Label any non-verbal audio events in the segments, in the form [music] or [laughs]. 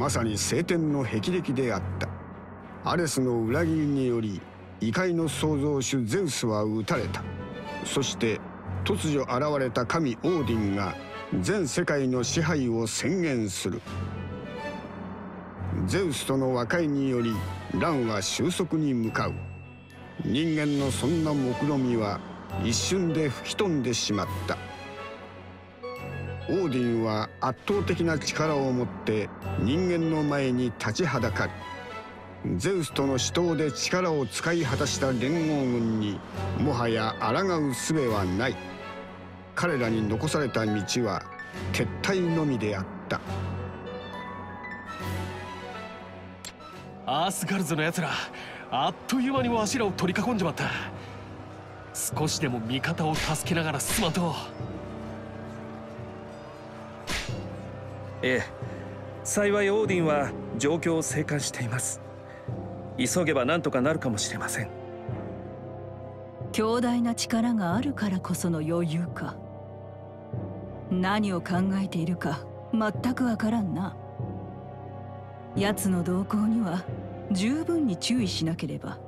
まさに晴天の霹靂であった。アレスの裏切りにより異界の創造主ゼウスは撃たれた。そして突如現れた神オーディンが全世界の支配を宣言する。ゼウスとの和解により乱は収束に向かう。人間のそんな目論みは一瞬で吹き飛んでしまった。オーディンは圧倒的な力を持って人間の前に立ちはだかる。ゼウスとの死闘で力を使い果たした連合軍にもはや抗う術はない。彼らに残された道は撤退のみであった。アースガルズの奴らあっという間にわしらを取り囲んじまった。少しでも味方を助けながら進まんと。ええ。幸いオーディンは状況を静観しています。急げば何とかなるかもしれません。強大な力があるからこその余裕か。何を考えているか全くわからんな。奴の動向には十分に注意しなければ。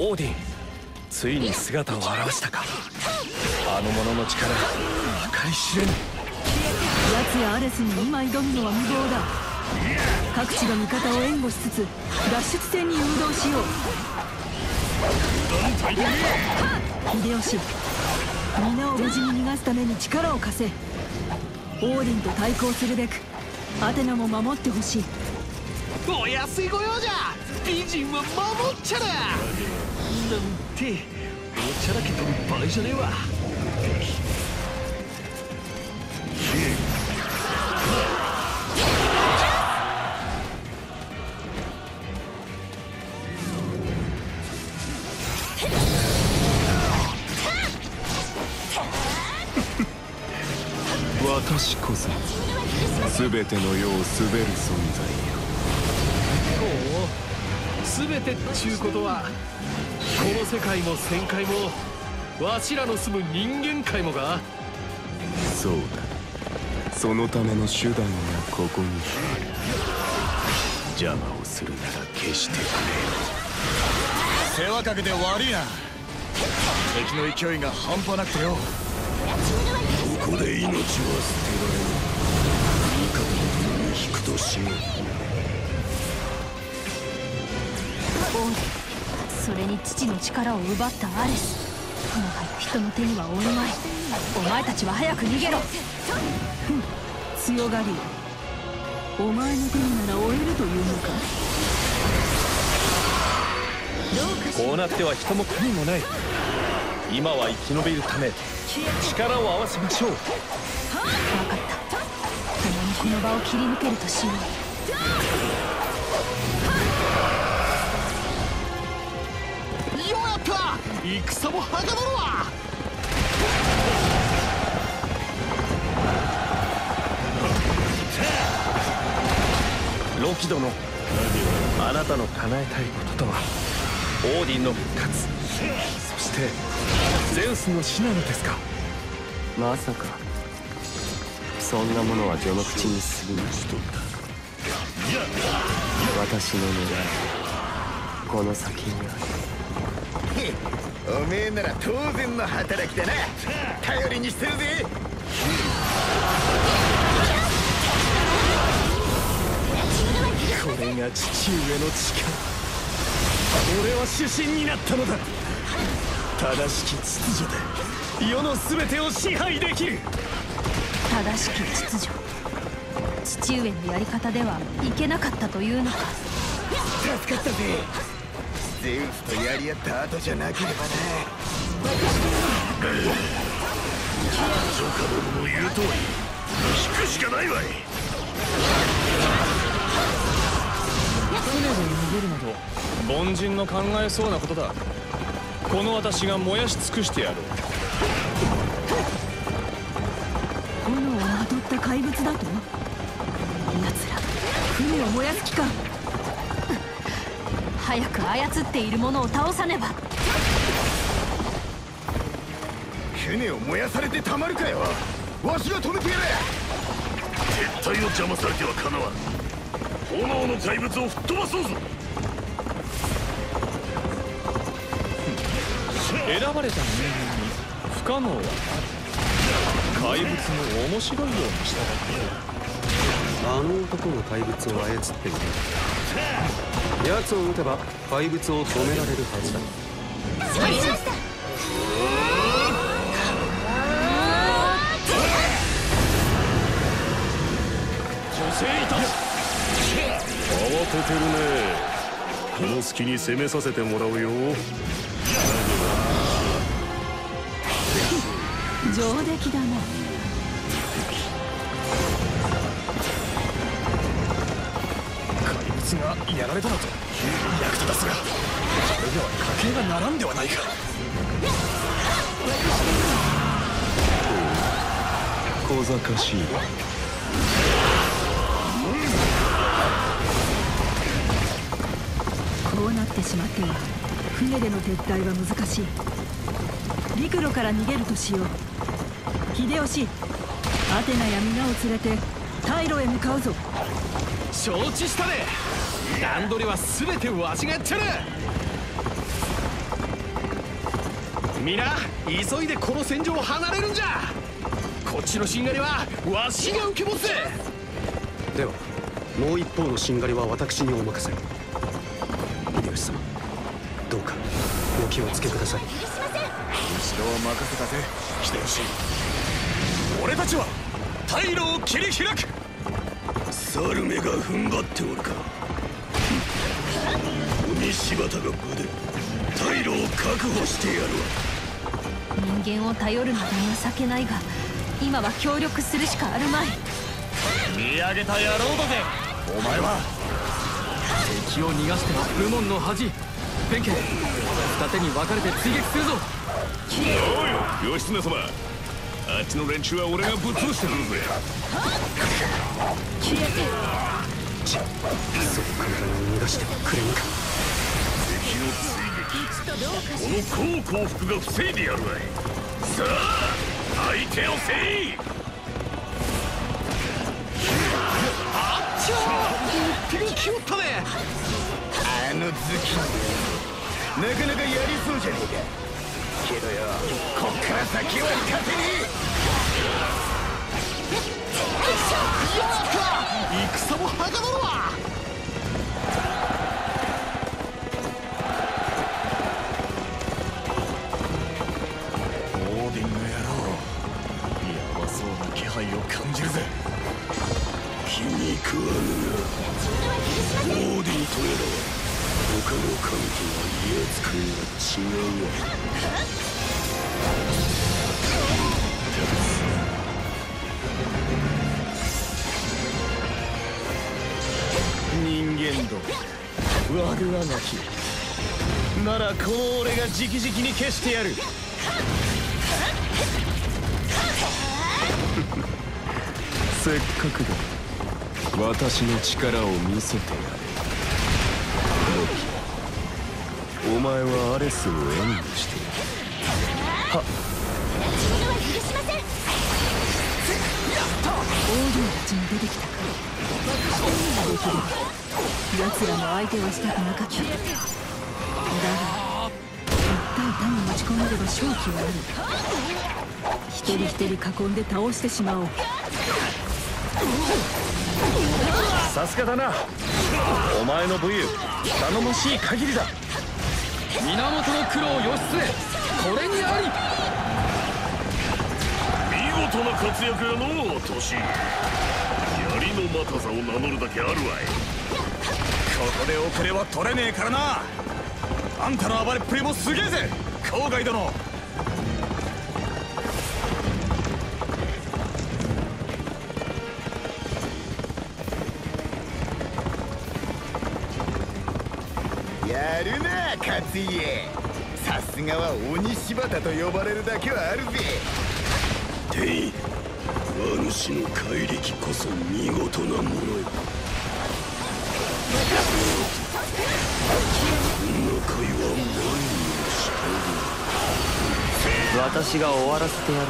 オーディン。ついに姿を現したか。あの者の力計り知れぬ。奴やアレスに今挑むのは無謀だ。各地が味方を援護しつつ脱出戦に誘導しよう。秀吉皆を無事に逃がすために力を貸せ。オーディンと対抗するべくアテナも守ってほしい。お安い御用じゃ。美人は守っちゃらなんておちゃらけてる場合じゃねえわ。[laughs] 私こそ全ての世を滑る存在よ。全てっちゅうことはこの世界も旋回もわしらの住む人間界もが。そうだ。そのための手段がここに。ある邪魔をするなら決してく世話かけて悪いな敵の勢いが半端なくてよ。れここで命は捨てられぬ味方に引くとしようオーディそれに父の力を奪ったアレス。もはや人の手には負えまい。お前たちは早く逃げろ。強がり。お前の手になら追えるというのか。こうなっては人も神もない。今は生き延びるため力を合わせましょう。分かった。共にこの場を切り抜けるとしよう戦もはかどるわロキ殿あなたの叶えたいこととはオーディンの復活そしてゼウスの死なのですかまさかそんなものは序の口に過ぎない私の狙いこの先にあるおめえなら当然の働きだな。頼りにしてるぜ。これが父上の力。俺は主神になったのだ。正しき秩序で世の全てを支配できる。正しき秩序。父上のやり方ではいけなかったというのか。助かったぜゼウスとやり合った後じゃなければなジョカ殿の言う通り引くしかないわい船で逃げるなど凡人の考えそうなことだ。この私が燃やし尽くしてやろう炎をまとった怪物だと？奴ら船を燃やす気か？早く操っているものを倒さねば。船を燃やされてたまるかよ。わしが止めてやれ。絶対を邪魔されてはかなわん。炎の怪物を吹っ飛ばそうぞ。選ばれた人間に不可能はない。怪物も面白いようにしただあの男の怪物を操っている奴を撃てば怪物を止められるはずだ。処理しました。女性いた慌ててるね。この隙に攻めさせてもらうよ。上出来だな怪物がやられただと役立たすがこれでは家計がならんではないか。小賢しいこうなってしまっては船での撤退は難しい。陸路から逃げるとしよう。秀吉アテナや皆を連れて退路へ向かうぞ。承知したね段取りは全てわしがやっちゃる。皆急いでこの戦場を離れるんじゃ。こっちのしんがりはわしが受け持つ。ぜではもう一方のしんがりは私にお任せ秀吉様どうかお気をつけください。後ろは任せたぜ。秀吉。俺たちは退路を切り開く。猿めが踏ん張っておるか鬼柴田が部で退路を確保してやるわ。人間を頼るのは情けないが今は協力するしかあるまい。見上げた野郎だぜお前は。敵を逃がしては武門の恥。弁慶二手に分かれて追撃するぞ。おい義経様。あっちの連中は俺がぶっ潰してくるぜ。消えて。そう簡単に逃がしてはくれんか追撃この高幸福が防いでやるわい。さあ相手をせい。あっちょ一匹気負ったねあの頭巾なかなかやりそうじゃねえか。けどよこっから先は勝てね戦もはかどるわの神とは威圧感が違うわ人間ども悪あがきならこの俺が直々に消してやる。[laughs] せっかくだ。私の力を見せてやれ。お前はアレスを援護しているオーディンたちも出てきたかできれば奴らの相手はしたくなかった。だが一対他に持ち込めれば勝機はある一人一人囲んで倒してしまおう。さすがだな。お前の武勇頼もしい限りだ。源の苦労義経これにあり。見事な活躍やのトシ槍のまたさを名乗るだけあるわい。ここで遅れは取れねえからな。あんたの暴れっぷりもすげえぜ。郊外殿。勝家。さすがは鬼柴田と呼ばれるだけはあるぜ。天意お主の怪力こそ見事なものよ。こんな会は何をした私が終わらせてやる。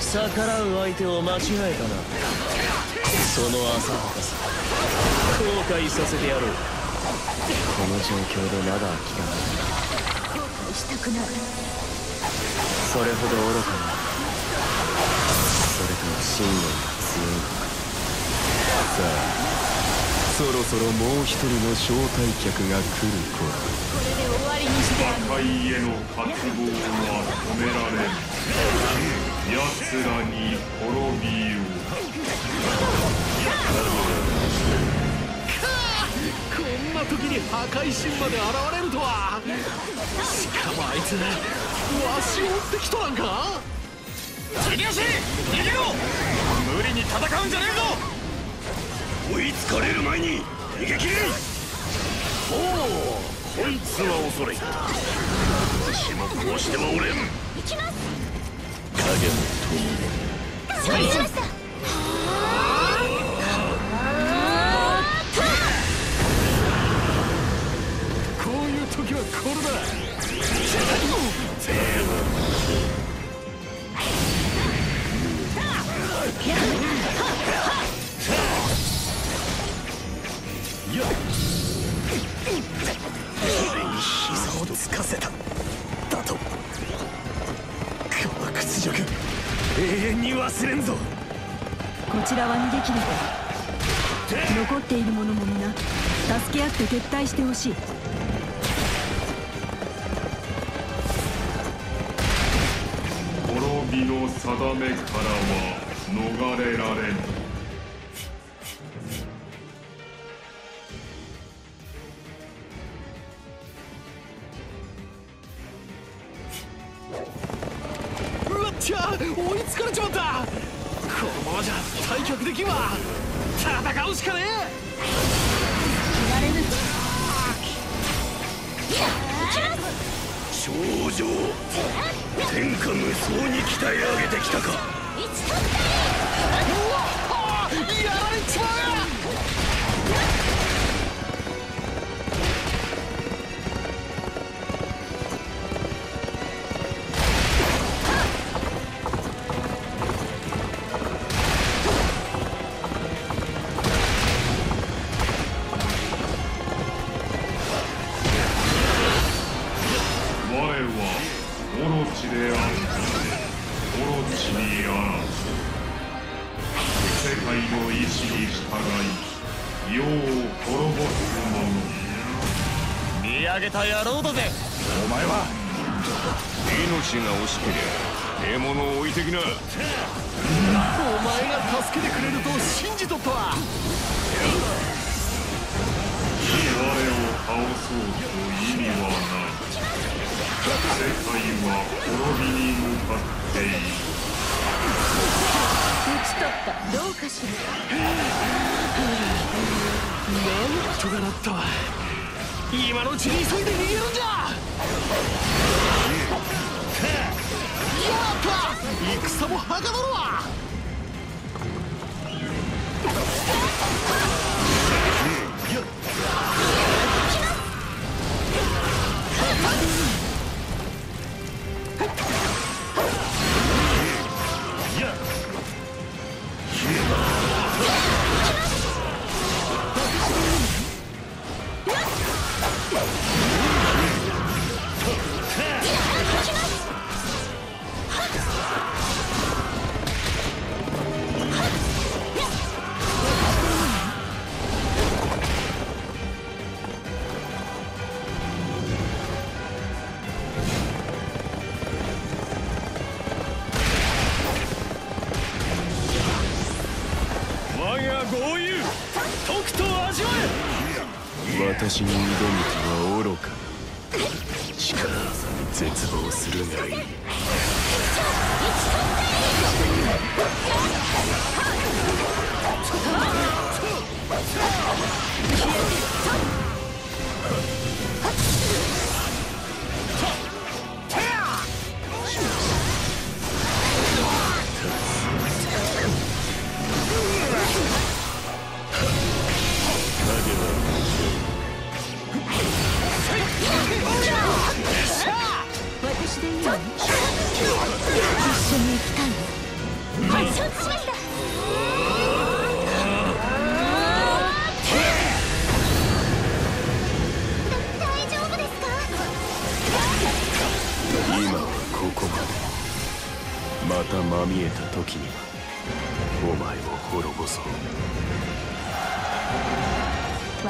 逆らう相手を間違えたな。その浅はかさ後悔させてやるこの状況でまだ諦め後悔したくないそれほど愚かなそれとも信念が強いのかさあそろそろもう一人の招待客が来る頃これで終わりにしてやる界への渇望は止められん奴らに滅びよこんな時に破壊神まで現れるとは。しかもあいつわしを追ってきとらんか？逃げろ！無理に戦うんじゃねえぞ！追いつかれる前に逃げ切れ！ほうこいつは恐れ入った私もこうしてはおれん。行きます。影も飛んで膝をつかせた。だとこの屈辱。永遠に忘れんぞ。こちらは逃げ切れた残っている者も皆助け合って撤退してほしい。滅びの定めからは逃れられんうわっちゃ追いつかれちまった。このままじゃ退却できんわ。戦うしかね言われぬ少女天下無双に鍛え上げてきたかえや世を滅ぼす者見上げた野郎だぜ。お前は命が惜しけりゃ獲物を置いてきな。お前が助けてくれると信じとったわ。我を倒そうと意味はない世界は滅びに向かっている。打ち取った。どうかしらなんとかなったわ。今のうちに急いで逃げるんじゃ。やった戦もはかどるわ。私に挑む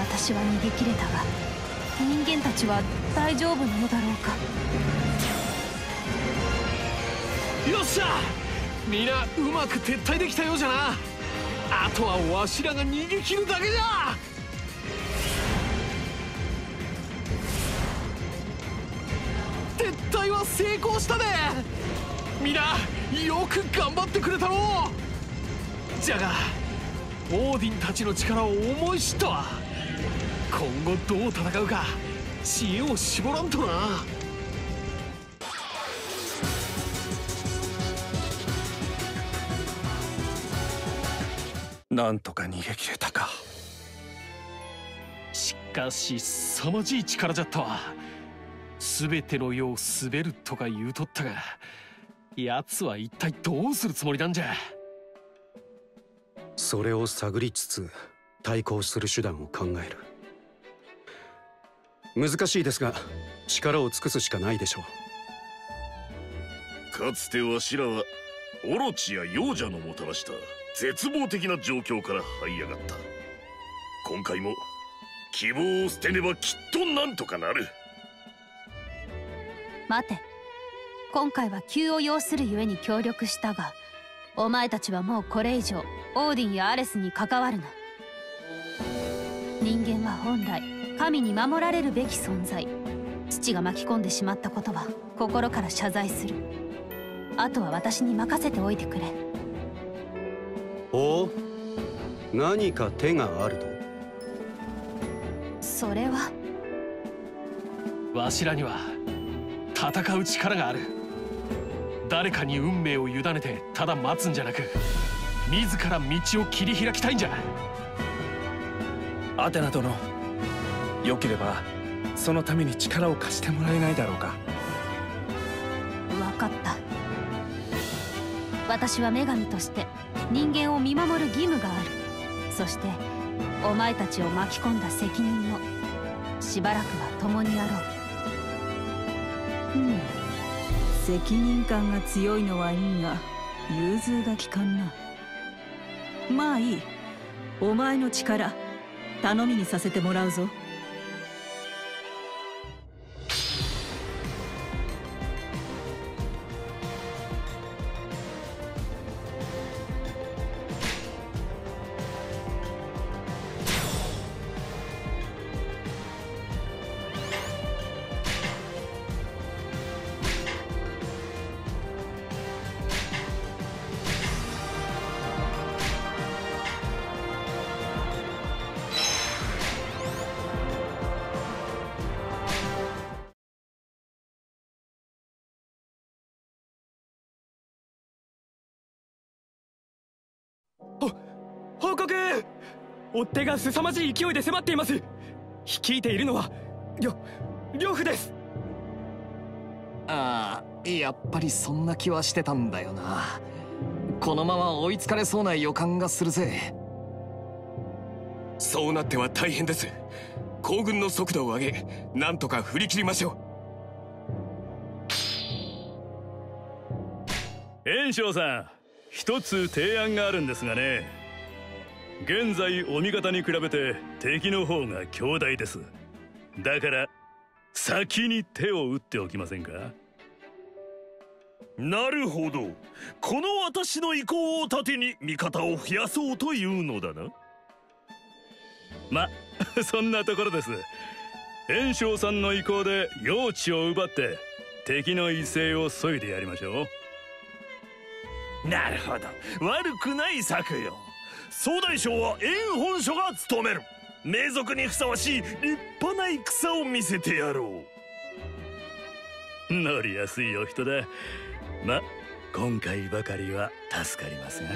私は逃げ切れたが人間たちは大丈夫なのだろうか。よっしゃ!皆うまく撤退できたようじゃな。あとはわしらが逃げ切るだけじゃ!撤退は成功したで!皆よく頑張ってくれたろう。じゃがオーディンたちの力を思い知ったわ。今後どう戦うか知恵を絞らんとな。なんとか逃げ切れたか。しかし凄まじい力じゃったわ。全ての世を滑るとか言うとったが奴は一体どうするつもりなんじゃ。それを探りつつ対抗する手段を考える。難しいですが力を尽くすしかないでしょう。かつてわしらはオロチや幼者のもたらした絶望的な状況から這い上がった。今回も希望を捨てねばきっとなんとかなる。待て。今回は急を要するゆえに協力したがお前たちはもうこれ以上オーディンやアレスに関わるな。人間は本来神に守られるべき存在。父が巻き込んでしまったことは心から謝罪する。あとは私に任せておいてくれ。お何か手があると？それは。わしらには戦う力がある。誰かに運命を委ねてただ待つんじゃなく自ら道を切り開きたいんじゃ。アテナ殿よければそのために力を貸してもらえないだろうか。分かった。私は女神として人間を見守る義務がある。そしてお前たちを巻き込んだ責任もしばらくは共にやろう。うん。責任感が強いのはいいが融通が利かんな。まあいい。お前の力頼みにさせてもらうぞ報告！追っ手が凄まじい勢いで迫っています。率いているのは呂布です。ああやっぱりそんな気はしてたんだよな。このまま追いつかれそうな予感がするぜ。そうなっては大変です。行軍の速度を上げなんとか振り切りましょう。炎章さん一つ提案があるんですがね現在お味方に比べて敵の方が強大です。だから先に手を打っておきませんか？なるほど。この私の意向を盾に味方を増やそうというのだな。ま [laughs] そんなところです。炎章さんの意向で用地を奪って敵の威勢を削いでやりましょう。なるほど。悪くない策よ総大将は縁本所が務める。名族にふさわしい立派な戦を見せてやろう。乗りやすいお人だ。ま今回ばかりは助かりますが。